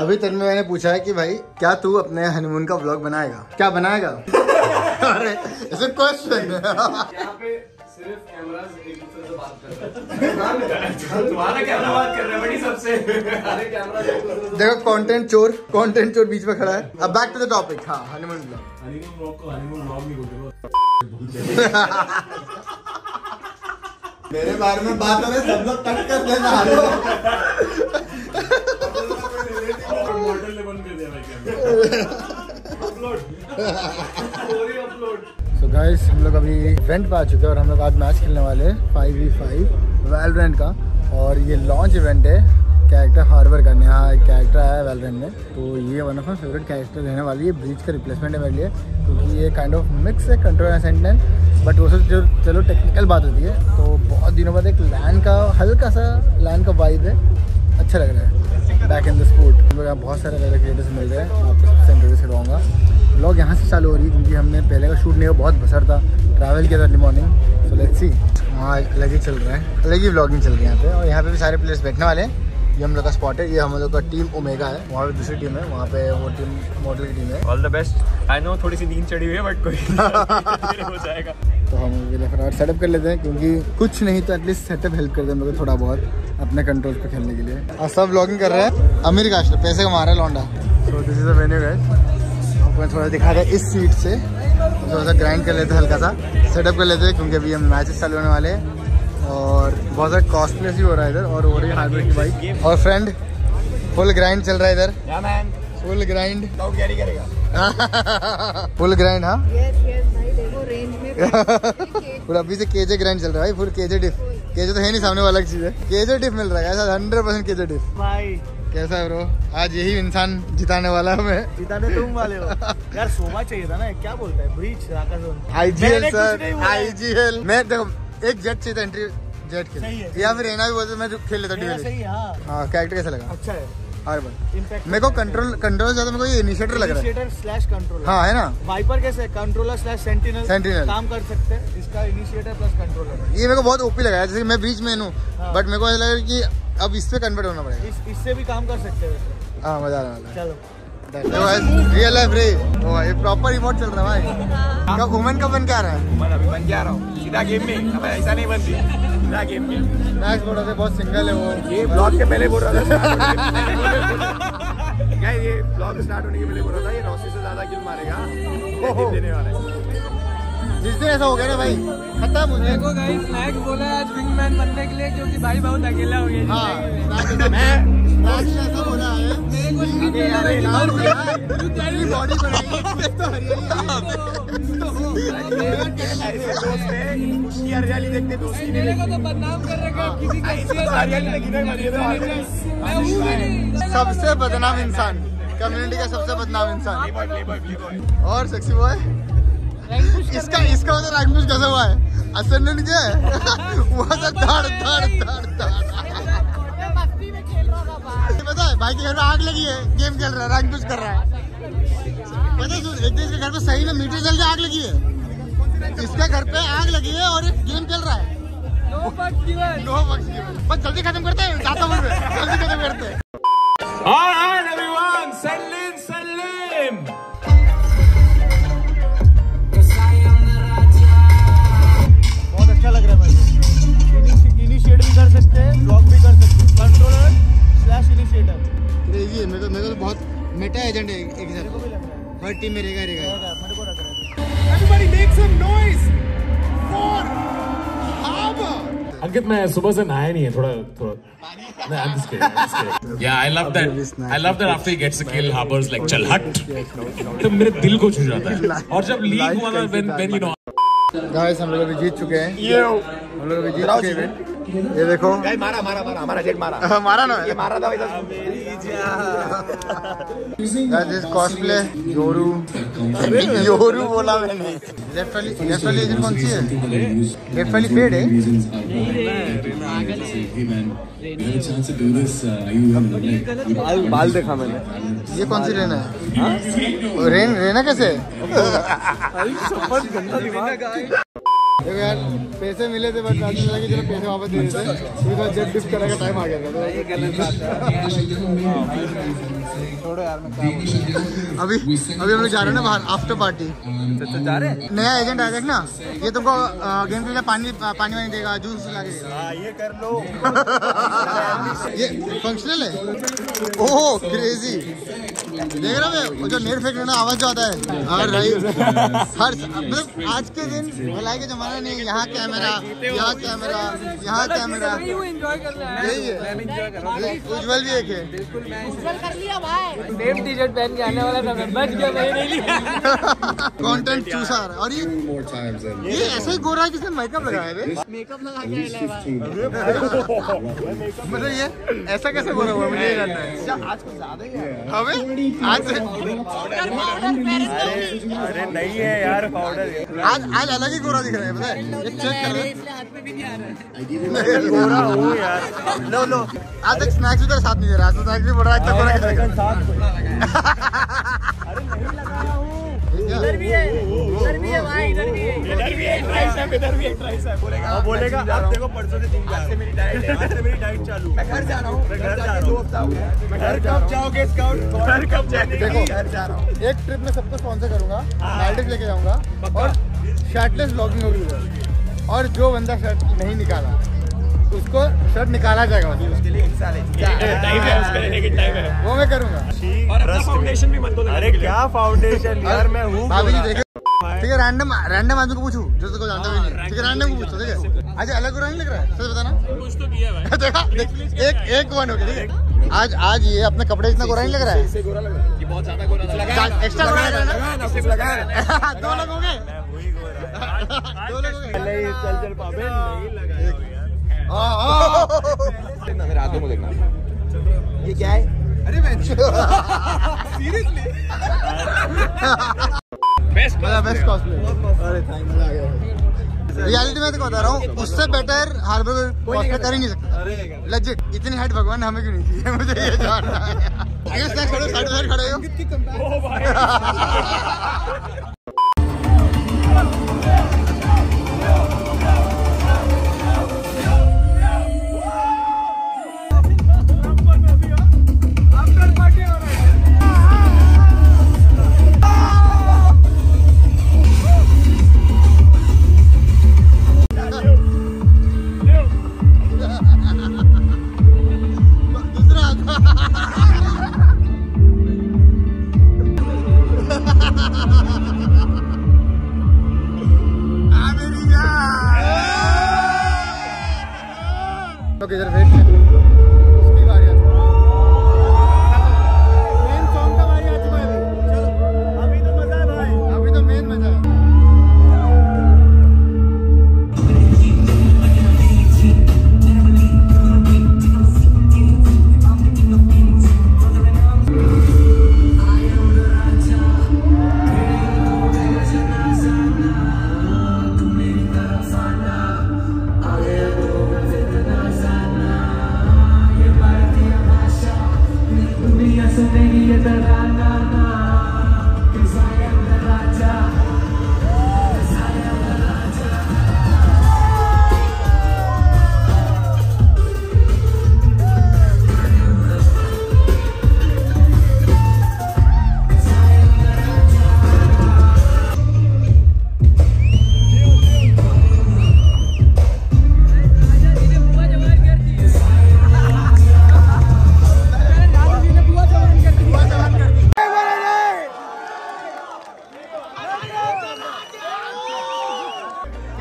अभी तन्मय मैंने पूछा है कि भाई क्या तू अपने हनीमून का ब्लॉग बनाएगा? क्या बनाएगा? अरे ऐसे क्वेश्चन सिर्फ़ कैमरास एक दूसरे से बात कर रहे हैं। तुम्हारा कैमरा बात कर रहा है बड़ी सबसे। अरे कैमरा एक दूसरे से देखो कंटेंट चोर कंटेंट चोर बीच में खड़ा है। अब बैक टू द टॉपिक हाँ हनीमून व्लॉग हनीमून ब्लॉग को हनीमून ब्लॉग नहीं बोलते मेरे बारे में बात हो रही सब लोग कट कर लेना मॉडल ने बंद कर दिया भाई camera story upload so guys हम लोग अभी इवेंट पे आ चुके हैं और हम लोग आज मैच खेलने वाले हैं फाइव वी फाइव वेलरेंट का। और ये लॉन्च इवेंट है कैरेक्टर हार्बर का नया एक कैरेक्टर आया है वेलरेंट में। तो ये one of my favourite character रहने वाली है ब्रीच का रिप्लेसमेंट है मेरे लिए। क्योंकि ये काइंड ऑफ़ मिक्स है कंट्रोल एंड बट वो सब जो चलो टेक्निकल बात होती है तो बहुत दिनों बाद एक लैंड का हल्का सा लैंड का वाइब है। अच्छा लग रहा है। बैक इन द स्पोर्ट हम लोग यहाँ बहुत सारे अलग क्रिएटर्स मिल रहे हैं। आपको सबसे इंटरव्यू करवाऊँगा। ब्लॉग यहाँ से चालू हो रही है क्योंकि हमने पहले का शूट नहीं हुआ बहुत बसर था। ट्रैवल किया था early morning so let's see वहाँ अलग ही चल रहा है। अलग ही ब्लॉगिंग चल रही है यहाँ पे। और यहाँ पे भी सारे प्लेयर्स बैठने वाले हैं। ये हम लोग का स्पॉट है। ये हम लोग का टीम ओमेगा है। वहाँ पे दूसरी टीम है। वहाँ पे वो टीम मॉडल की टीम है। All the best I know थोड़ी सी नींद चढ़ी हुई है बट कोई हो जाएगा। तो हम फटाफट सेटअप कर लेते हैं क्योंकि कुछ नहीं तो एटलीस्ट सेटअप हेल्प कर दे हम लोग थोड़ा बहुत। अपने कंट्रोल पे खेलने के लिए। और सब ब्लॉगिंग कर रहे हैं। अमीर काश पैसे कमा रहा है लौंडा। So this is a venue guys आपको मैं थोड़ा दिखा रहा है इस सीट से। थोड़ा सा ग्राइंड कर लेते हैं हल्का सा। सेटअप कर लेते हैं क्योंकि अभी हम मैचेस चालू होने वाले हैं। और बहुत ज़्यादा कॉस्टलेस भी हो रहा है इधर और हो रही है हार्डवेयर की बाइक और फ्रेंड फुल ग्राइंड चल रहा है इधर। फुल ग्राइंड डाउट कैरी करेगा। फुल ग्राइंड हाँ। यस यस भाई देखो रेंज में पूरा अभी से केजे ग्राइंड चल रहा है भाई फुल केजे डिफ केजे तो है नहीं सामने वाला चीज़ है केजो टिफ मिल रहा है ऐसा हंड्रेड परसेंट केजो टिफ। भाई। कैसा है ब्रो आज यही इंसान जिताने वाला है हमें जिताने तुम वाले हो। यार सोमा चाहिए था ना क्या बोलता है? ब्रीच राका आईजीएल सर है। आईजीएल मैं देखो एक जेट चाहिए था एंट्री जेट के लिए। या फिर एना भी बोलते मैं खेल लेता हूँ ड्यूएल हाँ हाँ। कैरेक्टर कैसा लगा? अच्छा है। बार इम्पैक्ट मेरे को कंट्रोल कंट्रोल ज़्यादा मेरे को ये इनिशिएटर लग रहा है। इनिशिएटर स्लैश कंट्रोलर हाँ है ना? वाइपर कैसे? Controller slash sentinel Sentinel। काम कर सकते हैं। इसका इनिशिएटर प्लस कंट्रोलर ये मेरे को बहुत ओपी लगा है जैसे मैं बीच में हूँ हाँ। बट मेरे को ऐसा लगा कि अब इस पे कन्वर्ट होना पड़ेगा। इस इससे भी काम कर सकते हैं हाँ मज़ा आने वाला है चलो। रियल लाइफ रे। ये प्रॉपर रिमोट चल रहा है भाई। क्या वुमेन का बन क्या रहा है? अभी बन के आ रहा हूँ। सीधा गेम में। ऐसा नहीं बनती। सीधा गेम में मैच बोल रहे थे बहुत सिंगल है वो। ये ब्लॉग के पहले बोल रहा था। क्या ये ब्लॉग स्टार्ट होने के पहले बोल रहा था? ये रॉसी से ज़्यादा किल मारेगा। देने वाला है। जिस दिन ऐसा हो गया ना भाई खत्म देखो गाइस नायक बोला आज विंगमैन बनने के लिए क्योंकि भाई बहुत अकेला हो गया। हाँ मैं राज ऐसा बोला है। कि अरे राज भैया, तेरी बॉडी बनाएगी तो हरियाली ऐसे दोस्त है। उसकी हरियाली देखते दोस्त मेरे को तो बदनाम कर रखा है, किसी का हरियाली लगी नहीं मर गए मैं हूँ भी नहीं सबसे बदनाम इंसान कम्युनिटी का सबसे बदनाम इंसान। और सेक्सी बॉय इसका इसका मतलब रैंक पुश कैसे हुआ है? असेंडेंट क्या है? वहाँ से धड़ धड़ धड़ धड़ ये पता है भाई के घर में आग लगी है गेम खेल रहा है रैंक कर रहा है। पता है सुन, एक दिन इसके घर पे सही में मीटर जल के आग लगी है। इसके घर पे आग लगी है और गेम खेल रहा है। नो नो बस जल्दी खत्म करते हैं जाता हूँ मैं। जल्दी खत्म करते हैं मेटा एजेंट है एक सर है हर टीम में रहेगा रहेगा रहेगा, मेरे को लग रहा है Everybody make some noise for Harbour. अंकित मैं सुबह से नहाया नहीं है थोड़ा थोड़ा just kidding, I'm just kidding. Yeah, I love that. I love that after he gets a kill, Harbour's like, चल हट. तो मेरे दिल को छू जाता है. और जब लीग हुआ ना, when when you know. Guys हम लोग अभी जीत चुके हैं हम लोग अभी जीत चुके हैं ये देखो। मारा मारा मारा हमारा जेट मारा। मारा ना। ये मारा था इधर That is cosplay योरू योरू बोला मैंने। लेफ़्ट वाली लेफ़्ट वाली एजेंट कौन सी है? लेफ़्ट वाली पेड है। बाल देखा मैंने। ये कौन सी रेना है? रेन रेना कैसे है? देखो यार पैसे मिले थे बट राजू लगा कि चलो पैसे वापस दे देते क्योंकि तो जेट डिप करने का टाइम आ गया था। छोड़ो यार मैं क्या तो अभी अभी हम लोग जा रहे हैं ना बाहर आफ्टर पार्टी तो जा रहे हैं? नया एजेंट आ देखना। ये तुमको गेम के लिए पानी पानी वानी देगा जूस ला के हाँ ये कर लो। ये फंक्शनल है? ओह क्रेजी देख रहा मैं जो नेट फेंकने ना आवाज़ जो आता है हर हर मतलब आज के दिन भलाई का जमाना नहीं है यहाँ कैमरा यहाँ कैमरा यहाँ कैमरा एंजॉय कर रहा है। यही है। उज्जवल भी एक है। उज्जवल कर लिया भाई। सेम टी शर्ट पहन के आने वाला था मैं बच गया मैं नहीं लिया। कंटेंट चूसा आ रहा है। और ये ये ऐसा ही गोरा है किसने मेकअप लगाया है मेकअप लगा के है मतलब ये ऐसा कैसे गोरा हुआ? मुझे जानना है। आज कुछ ज़्यादा ही है। आज अरे नहीं है यार पाउडर आज आज अलग ही गोरा दिख रहा है पता है? ये चेक कर ले इसलिए हाथ में भी नहीं आ रहा है। गोरा हूँ यार। लो लो आज तक स्नैक्स भी तेरे साथ नहीं दे रहा। स्नैक्स भी बोल रहा है इतना गोरा कैसे दिख रहा है। इधर भी है इधर भी है भाई इधर भी है। इधर भी एक ट्राइस है इधर भी एक ट्राइस है बोलेगा अब बोलेगा अब देखो परसों से जिम जा रहा हूँ मेरी डाइट है। आज से मेरी डाइट चालू। मैं घर जा रहा हूँ। मैं घर जा रहा हूँ। मैं घर कब जाओगे स्काउट घर कब जाने देखो। घर जा रहा हूँ? एक ट्रिप में सबको स्पॉन्सर करूँगा मालदीव लेके जाऊँगा और शर्टलेस ब्लॉगिंग होगी और जो बंदा शर्ट नहीं निकाला उसको शर्ट निकाला जाएगा। उसके उसके लिए एक साल है टाइम है उसके लिए लेकिन टाइम है। वो मैं करूँगा। और अपना फाउंडेशन भी मत दो अरे क्या फाउंडेशन यार मैं हूँ भाभी जी देखिए ठीक है रैंडम रैंडम आदमी को पूछू जो तुमको जानता भी नहीं। ठीक है रैंडम को पूछो ठीक है। आज अलग बुरा नहीं लग रहा है? सच बताना। कुछ तो किया भाई। देखा देख, एक एक वन हो गया ठीक है। आज आज ये अपने कपड़े इतना गोरा नहीं लग रहा है? इससे गोरा लगा ये बहुत ज़्यादा गोरा लगा एक्स्ट्रा गोरा लग रहा है ना? सिर्फ़ लगा ना। दो लोग हो गए मैं वही गोरा दो लोग हो गए नहीं चल चल पाबे नहीं लगाया हो यार। हाँ, हाँ। देखना मेरे हाथों को देखना। ये क्या है? अरे सीरियसली बेस्ट मेरा बेस्ट कॉस्प्ले अरे थैंक मज़ा आ गया रियलिटी में तो बता रहा हूँ उससे बेटर हार्बर कॉस्प्ले कर ही नहीं सकता। लज्जित इतनी हाइट भगवान ने हमें क्यों नहीं चाहिए मुझे ये जानना है। खड़े खड़े हो। लोग इधर वेट कर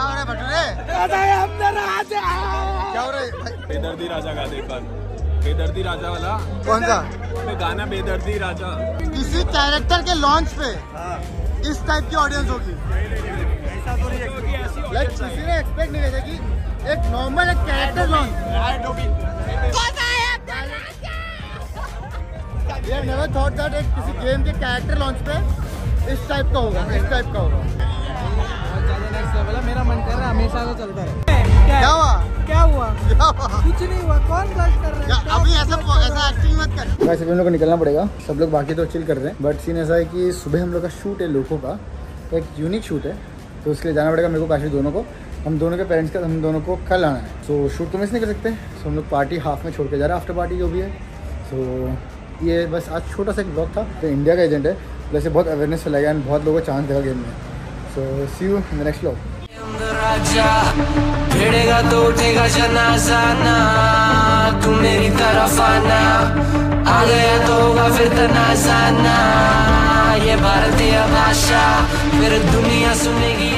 क्या हो रहा है। भटूरे क्या हो रहा है? बेदर्दी राजा का देख बेदर्दी राजा वाला? कौन सा? गाना बेदर्दी राजा। किसी कैरेक्टर के लॉन्च पे इस टाइप की ऑडियंस होगी। ऐसा तो नहीं है लाइक किसी ने एक्सपेक्ट नहीं किया कि एक नॉर्मल एक character launch We have never thought that एक किसी गेम के कैरेक्टर लॉन्च पे इस टाइप का होगा इस टाइप का होगा। है है हमेशा से चलता रहे। क्या हुआ? क्या हुआ? कुछ नहीं हुआ कौन ब्लश कर रहा या अभी ऐसा ऐसा एक्टिंग मत कर। वैसे भी हम लोग को निकलना पड़ेगा सब लोग बाकी तो चिल कर रहे हैं बट सीन ऐसा है कि सुबह हम लोग का शूट है लोगों का एक यूनिक शूट है तो उसके लिए जाना पड़ेगा मेरे को काशी दोनों को। हम दोनों के पेरेंट्स का हम दोनों को कल आना है। सो शूट तो मिस नहीं कर सकते सो हम लोग पार्टी हाफ़ में छोड़ के जा रहे हैं आफ्टर पार्टी जो भी है। सो ये बस आज छोटा सा एक ब्लॉग था तो इंडिया का एजेंट है वैसे बहुत अवेयरनेस फैलाएगा एंड बहुत लोगों को चांस देगा गेम में। So see you in the next blog राजा भिड़ेगा तो उठेगा जनाजा ना तू मेरी तरफ़ आना। आ गया तो होगा फिर तनाजाना। ये भारतीय भाषा, फिर दुनिया सुनेगी